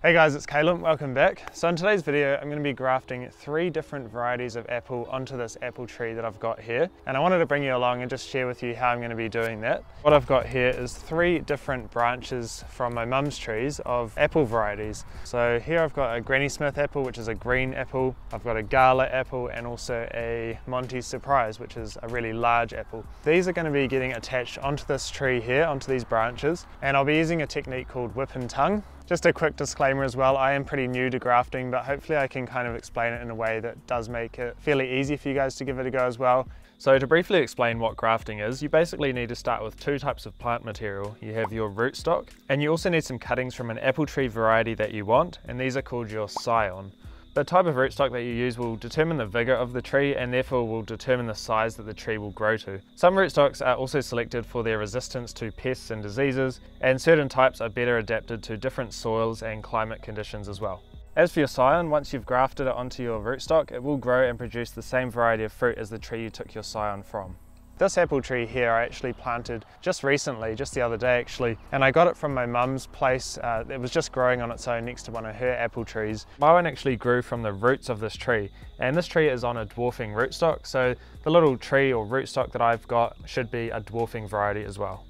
Hey guys, it's Caleb, welcome back. So in today's video, I'm gonna be grafting three different varieties of apple onto this apple tree that I've got here. And I wanted to bring you along and just share with you how I'm gonna be doing that. What I've got here is three different branches from my mum's trees of apple varieties. So here I've got a Granny Smith apple, which is a green apple. I've got a Gala apple and also a Monty Surprise, which is a really large apple. These are gonna be getting attached onto this tree here, onto these branches. And I'll be using a technique called whip and tongue. Just a quick disclaimer as well, I am pretty new to grafting, but hopefully I can kind of explain it in a way that does make it fairly easy for you guys to give it a go as well. So to briefly explain what grafting is, you basically need to start with two types of plant material. You have your rootstock, and you also need some cuttings from an apple tree variety that you want, and these are called your scion. The type of rootstock that you use will determine the vigour of the tree and therefore will determine the size that the tree will grow to. Some rootstocks are also selected for their resistance to pests and diseases and certain types are better adapted to different soils and climate conditions as well. As for your scion, once you've grafted it onto your rootstock, it will grow and produce the same variety of fruit as the tree you took your scion from. This apple tree here I actually planted just recently, just the other day actually, and I got it from my mum's place. Uh, it was just growing on its own next to one of her apple trees. My one actually grew from the roots of this tree, and this tree is on a dwarfing rootstock, so the little tree or rootstock that I've got should be a dwarfing variety as well.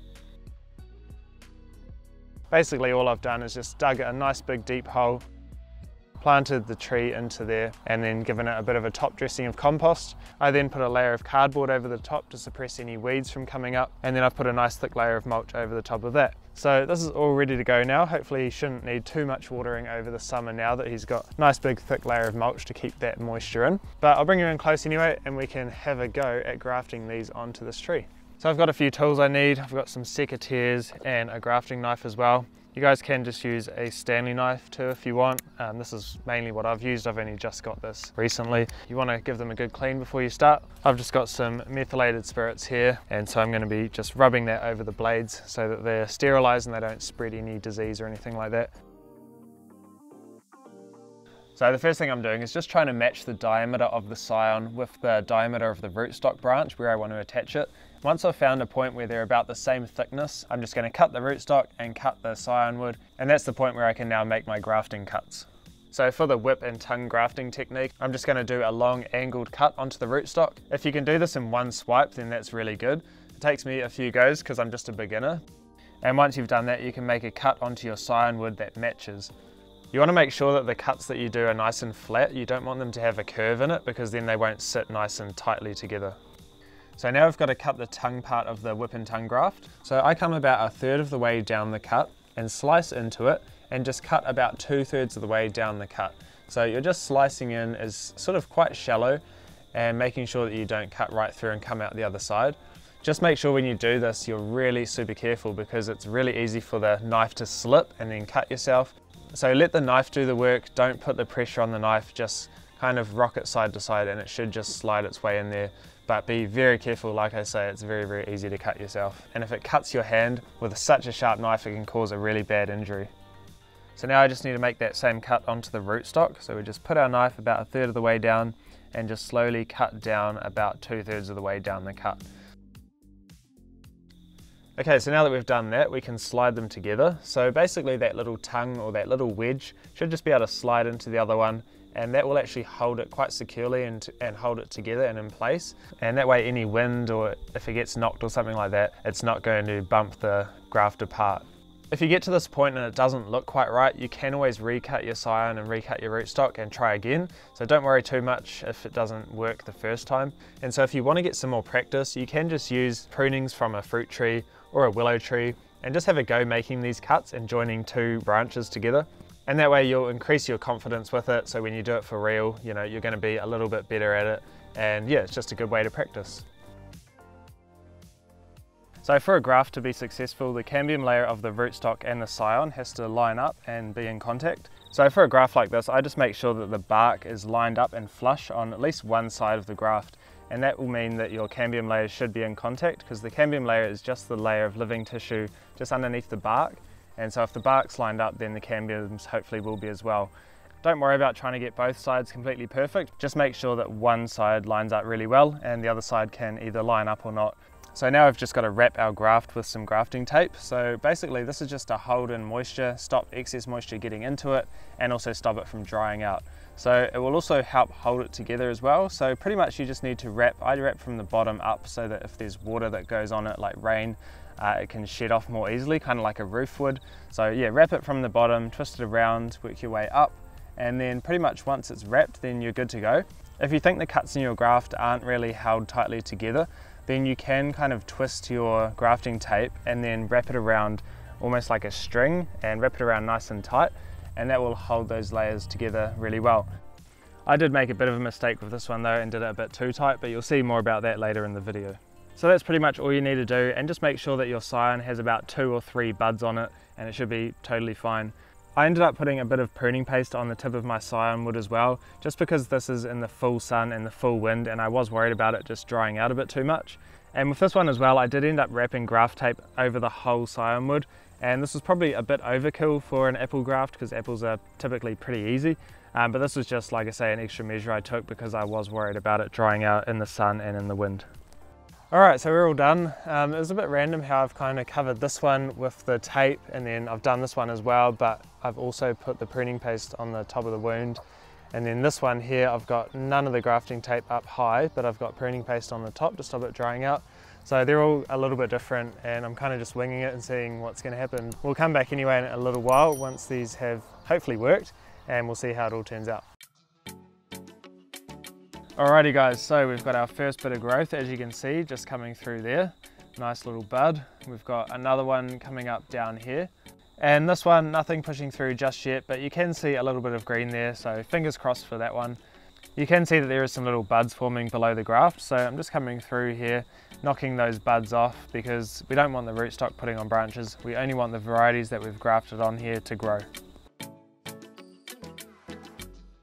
Basically all I've done is just dug a nice big deep hole planted the tree into there and then given it a bit of a top dressing of compost. I then put a layer of cardboard over the top to suppress any weeds from coming up and then I've put a nice thick layer of mulch over the top of that. So this is all ready to go now. Hopefully he shouldn't need too much watering over the summer now that he's got a nice big thick layer of mulch to keep that moisture in. But I'll bring you in close anyway and we can have a go at grafting these onto this tree. So I've got a few tools I need. I've got some secateurs and a grafting knife as well. You guys can just use a Stanley knife too if you want. Um, this is mainly what I've used. I've only just got this recently. You want to give them a good clean before you start. I've just got some methylated spirits here and so I'm going to be just rubbing that over the blades so that they're sterilized and they don't spread any disease or anything like that. So the first thing I'm doing is just trying to match the diameter of the scion with the diameter of the rootstock branch where I want to attach it. Once I've found a point where they're about the same thickness, I'm just going to cut the rootstock and cut the scion wood, and that's the point where I can now make my grafting cuts. So for the whip and tongue grafting technique, I'm just going to do a long angled cut onto the rootstock. If you can do this in one swipe, then that's really good. It takes me a few goes because I'm just a beginner. And once you've done that, you can make a cut onto your scion wood that matches. You want to make sure that the cuts that you do are nice and flat. You don't want them to have a curve in it because then they won't sit nice and tightly together. So now I've got to cut the tongue part of the whip and tongue graft. So I come about a third of the way down the cut and slice into it and just cut about two thirds of the way down the cut. So you're just slicing in as sort of quite shallow and making sure that you don't cut right through and come out the other side. Just make sure when you do this, you're really super careful because it's really easy for the knife to slip and then cut yourself. So let the knife do the work, don't put the pressure on the knife, just kind of rock it side to side and it should just slide its way in there but be very careful, like I say, it's very, very easy to cut yourself. And if it cuts your hand with such a sharp knife, it can cause a really bad injury. So now I just need to make that same cut onto the rootstock. So we just put our knife about a third of the way down and just slowly cut down about two thirds of the way down the cut. Okay, so now that we've done that, we can slide them together. So basically that little tongue or that little wedge should just be able to slide into the other one and that will actually hold it quite securely and, and hold it together and in place. And that way any wind or if it gets knocked or something like that, it's not going to bump the graft apart. If you get to this point and it doesn't look quite right, you can always recut your scion and recut your rootstock and try again. So don't worry too much if it doesn't work the first time. And so if you want to get some more practice, you can just use prunings from a fruit tree or a willow tree and just have a go making these cuts and joining two branches together. And that way you'll increase your confidence with it. So when you do it for real, you know, you're gonna be a little bit better at it. And yeah, it's just a good way to practice. So for a graft to be successful, the cambium layer of the rootstock and the scion has to line up and be in contact. So for a graft like this, I just make sure that the bark is lined up and flush on at least one side of the graft. And that will mean that your cambium layers should be in contact because the cambium layer is just the layer of living tissue just underneath the bark. And so if the bark's lined up, then the cambiums hopefully will be as well. Don't worry about trying to get both sides completely perfect. Just make sure that one side lines up really well and the other side can either line up or not. So now we've just got to wrap our graft with some grafting tape. So basically this is just to hold in moisture, stop excess moisture getting into it, and also stop it from drying out. So it will also help hold it together as well. So pretty much you just need to wrap, I wrap from the bottom up so that if there's water that goes on it like rain, uh, it can shed off more easily, kind of like a roof would. So yeah, wrap it from the bottom, twist it around, work your way up, and then pretty much once it's wrapped, then you're good to go. If you think the cuts in your graft aren't really held tightly together, then you can kind of twist your grafting tape and then wrap it around almost like a string and wrap it around nice and tight and that will hold those layers together really well. I did make a bit of a mistake with this one though and did it a bit too tight, but you'll see more about that later in the video. So that's pretty much all you need to do and just make sure that your scion has about two or three buds on it and it should be totally fine. I ended up putting a bit of pruning paste on the tip of my scion wood as well, just because this is in the full sun and the full wind and I was worried about it just drying out a bit too much. And with this one as well, I did end up wrapping graft tape over the whole scion wood and this was probably a bit overkill for an apple graft because apples are typically pretty easy. Um, but this was just, like I say, an extra measure I took because I was worried about it drying out in the sun and in the wind. All right, so we're all done. Um, it was a bit random how I've kind of covered this one with the tape and then I've done this one as well, but I've also put the pruning paste on the top of the wound. And then this one here, I've got none of the grafting tape up high, but I've got pruning paste on the top to stop it drying out. So they're all a little bit different and I'm kind of just winging it and seeing what's gonna happen. We'll come back anyway in a little while once these have hopefully worked and we'll see how it all turns out. Alrighty guys, so we've got our first bit of growth as you can see just coming through there. Nice little bud. We've got another one coming up down here. And this one, nothing pushing through just yet, but you can see a little bit of green there, so fingers crossed for that one. You can see that there is some little buds forming below the graft, so I'm just coming through here, knocking those buds off because we don't want the rootstock putting on branches. We only want the varieties that we've grafted on here to grow.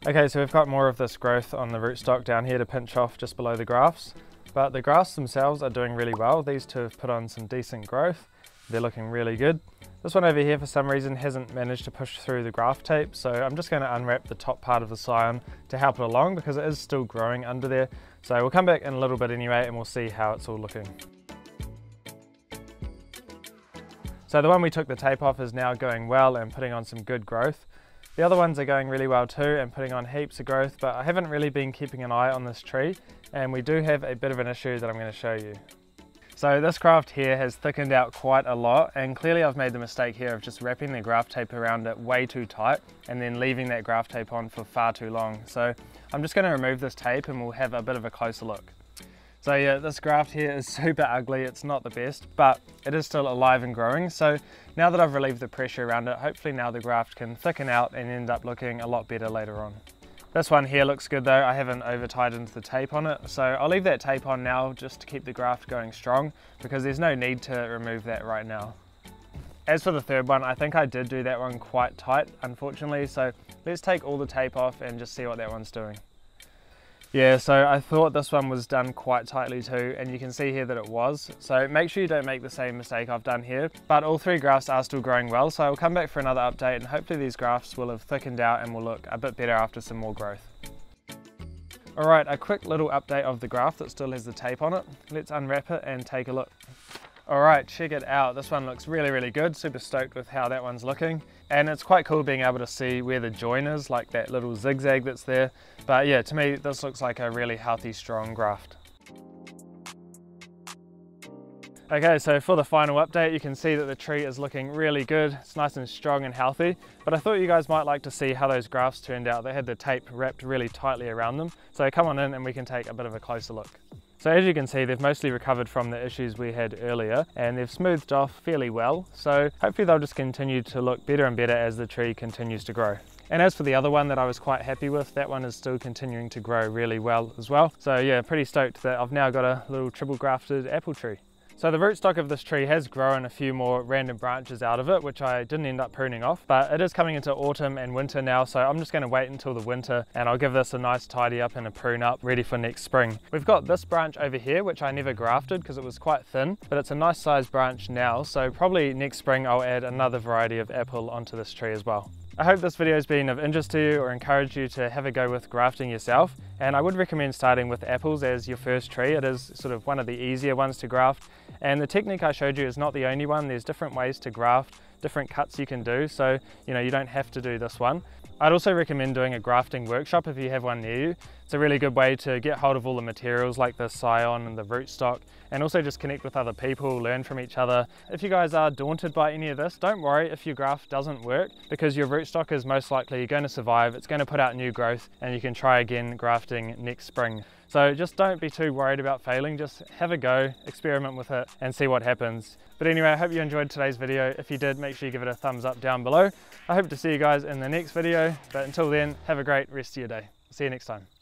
Okay, so we've got more of this growth on the rootstock down here to pinch off just below the grafts. But the grafts themselves are doing really well. These two have put on some decent growth. They're looking really good. This one over here for some reason hasn't managed to push through the graft tape, so I'm just going to unwrap the top part of the scion to help it along because it is still growing under there. So we'll come back in a little bit anyway and we'll see how it's all looking. So the one we took the tape off is now going well and putting on some good growth. The other ones are going really well too and putting on heaps of growth, but I haven't really been keeping an eye on this tree and we do have a bit of an issue that I'm going to show you. So this graft here has thickened out quite a lot and clearly I've made the mistake here of just wrapping the graft tape around it way too tight and then leaving that graft tape on for far too long. So I'm just going to remove this tape and we'll have a bit of a closer look. So yeah, this graft here is super ugly. It's not the best, but it is still alive and growing. So now that I've relieved the pressure around it, hopefully now the graft can thicken out and end up looking a lot better later on. This one here looks good though. I haven't over tightened the tape on it. So I'll leave that tape on now just to keep the graft going strong because there's no need to remove that right now. As for the third one, I think I did do that one quite tight, unfortunately. So let's take all the tape off and just see what that one's doing. Yeah, so I thought this one was done quite tightly too, and you can see here that it was. So make sure you don't make the same mistake I've done here. But all three grafts are still growing well, so I'll come back for another update and hopefully these grafts will have thickened out and will look a bit better after some more growth. Alright, a quick little update of the graft that still has the tape on it. Let's unwrap it and take a look. All right, check it out. This one looks really, really good. Super stoked with how that one's looking. And it's quite cool being able to see where the join is, like that little zigzag that's there. But yeah, to me, this looks like a really healthy, strong graft. Okay, so for the final update, you can see that the tree is looking really good. It's nice and strong and healthy, but I thought you guys might like to see how those grafts turned out. They had the tape wrapped really tightly around them. So come on in and we can take a bit of a closer look. So as you can see, they've mostly recovered from the issues we had earlier and they've smoothed off fairly well. So hopefully they'll just continue to look better and better as the tree continues to grow. And as for the other one that I was quite happy with, that one is still continuing to grow really well as well. So yeah, pretty stoked that I've now got a little triple grafted apple tree. So the rootstock of this tree has grown a few more random branches out of it, which I didn't end up pruning off, but it is coming into autumn and winter now, so I'm just gonna wait until the winter and I'll give this a nice tidy up and a prune up, ready for next spring. We've got this branch over here, which I never grafted because it was quite thin, but it's a nice sized branch now, so probably next spring I'll add another variety of apple onto this tree as well. I hope this video has been of interest to you or encouraged you to have a go with grafting yourself. And I would recommend starting with apples as your first tree. It is sort of one of the easier ones to graft. And the technique I showed you is not the only one. There's different ways to graft, different cuts you can do. So, you know, you don't have to do this one. I'd also recommend doing a grafting workshop if you have one near you. It's a really good way to get hold of all the materials like the scion and the rootstock and also just connect with other people, learn from each other. If you guys are daunted by any of this, don't worry if your graft doesn't work because your rootstock is most likely going to survive, it's going to put out new growth and you can try again grafting next spring. So just don't be too worried about failing, just have a go, experiment with it and see what happens. But anyway, I hope you enjoyed today's video. If you did, make sure you give it a thumbs up down below. I hope to see you guys in the next video, but until then, have a great rest of your day. See you next time.